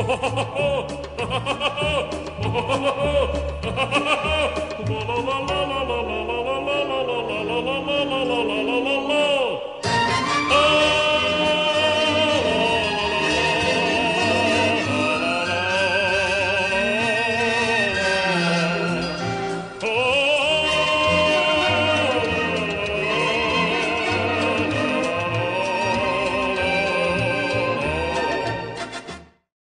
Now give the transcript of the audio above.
Oh,